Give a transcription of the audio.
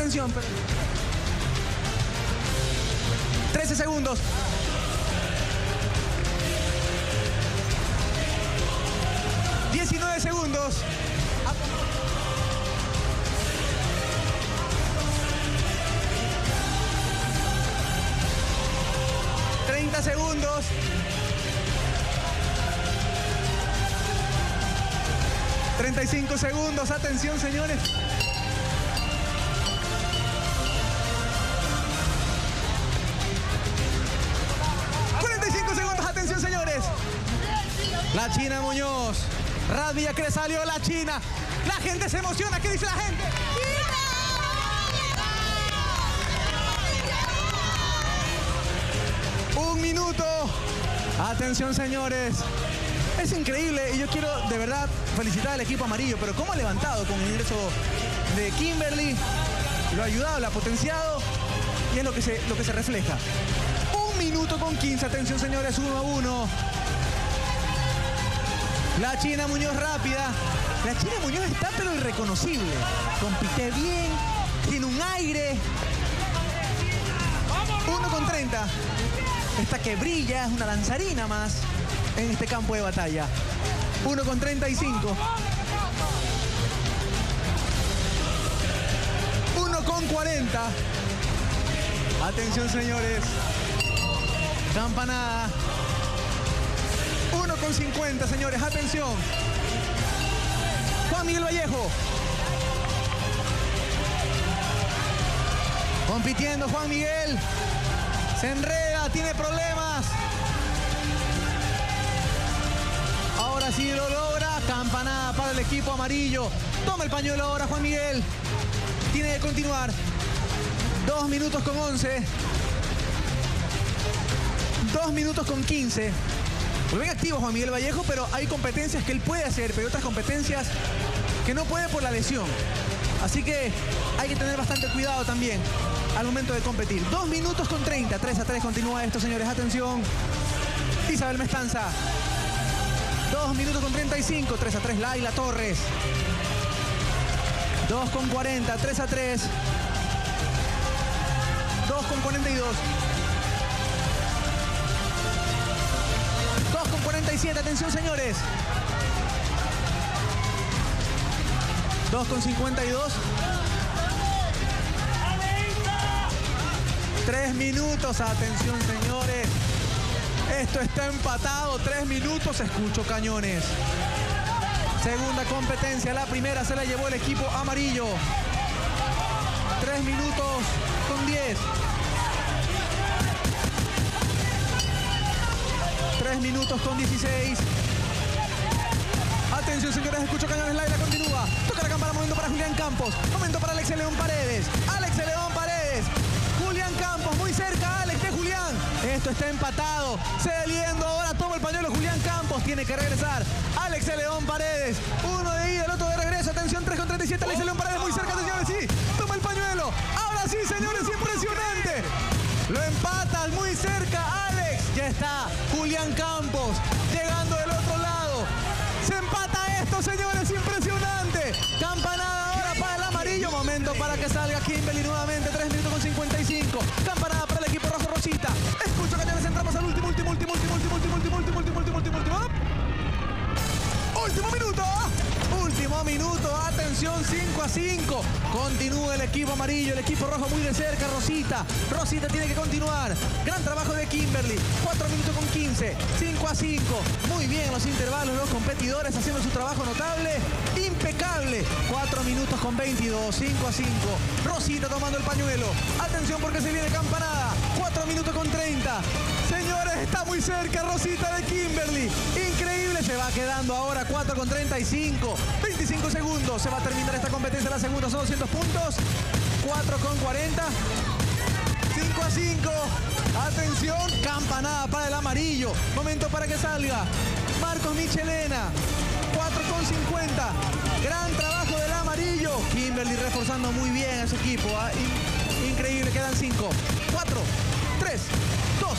atención, pero... 13 segundos. segundos. Treinta segundos. Treinta y cinco segundos. Atención, señores. La China Muñoz. Rabia que le salió la China. La gente se emociona. ¿Qué dice la gente? Un minuto. Atención, señores. Es increíble y yo quiero de verdad felicitar al equipo amarillo, pero cómo ha levantado con el ingreso de Kimberly, lo ha ayudado, lo ha potenciado y es lo que se, lo que se refleja. Un minuto con 15, atención señores, uno a uno. La China Muñoz rápida. La China Muñoz está pero irreconocible. Compite bien, tiene un aire. Uno con 30. Esta que brilla, es una danzarina más en este campo de batalla. 1 con 35. 1 con 40. Atención, señores. Campanada. 1 con 50, señores. Atención. Juan Miguel Vallejo. Compitiendo Juan Miguel. Se enreda, tiene problemas. Ahora sí lo logra. Campanada para el equipo amarillo. Toma el pañuelo ahora Juan Miguel. Tiene que continuar. Dos minutos con 11. Dos minutos con 15. Muy bien activo Juan Miguel Vallejo, pero hay competencias que él puede hacer, pero hay otras competencias que no puede por la lesión. Así que hay que tener bastante cuidado también al momento de competir. Dos minutos con 30. 3 a 3 continúa esto, señores. Atención. Isabel Mestanza. 2 minutos con 35, 3 a 3 Laila Torres. 2 con 40, 3 a 3. 2 con 42. 2 con 47, atención señores. 2 con 52. 3 minutos, atención señores. Esto está empatado, tres minutos, escucho cañones. Segunda competencia, la primera se la llevó el equipo amarillo. Tres minutos con diez. Tres minutos con dieciséis. Atención señores, escucho cañones, Laila continúa. Toca la campana, momento para Julián Campos. Momento para Alex León Paredes. Alex León Paredes. Julián Campos, muy cerca, Alex de Julián. Esto está empatado. Cediendo ahora toma el pañuelo Julián Campos. Tiene que regresar. Alex León Paredes. Uno de ida, el otro de regreso. Atención, 3 con 37. Alex León Paredes muy cerca, señores. Sí, toma el pañuelo. Ahora sí, señores, impresionante. Lo empatas muy cerca, está Julián Campos llegando del otro lado. Se empata esto, señores, impresionante. Campanada ahora para el amarillo. Momento para que salga Kimberly nuevamente. 3 minutos con 55. Campanada para el equipo rojo Rosita. Escucho cañones, entramos al último, último, último, último, último, último, último, último, último, último, último, último. Último minuto. Minuto. Atención, 5 a 5. Continúa el equipo amarillo, el equipo rojo muy de cerca. Rosita. Rosita tiene que continuar. Gran trabajo de Kimberly. 4 minutos con 15. 5 a 5. Muy bien los intervalos, los competidores haciendo su trabajo notable. Impecable. 4 minutos con 22. 5 a 5. Rosita tomando el pañuelo. Atención porque se viene campanada. 4 minutos con 30. Señores, está muy cerca Rosita de Kimberly. Quedando ahora 4 con 35. 25 segundos. Se va a terminar esta competencia. La segunda son 200 puntos. 4 con 40. 5 a 5. Atención, campanada para el amarillo. Momento para que salga. Marcos Michelena. 4 con 50. Gran trabajo del amarillo. Kimberly reforzando muy bien a su equipo. In- increíble, quedan 5. 4, 3, 2,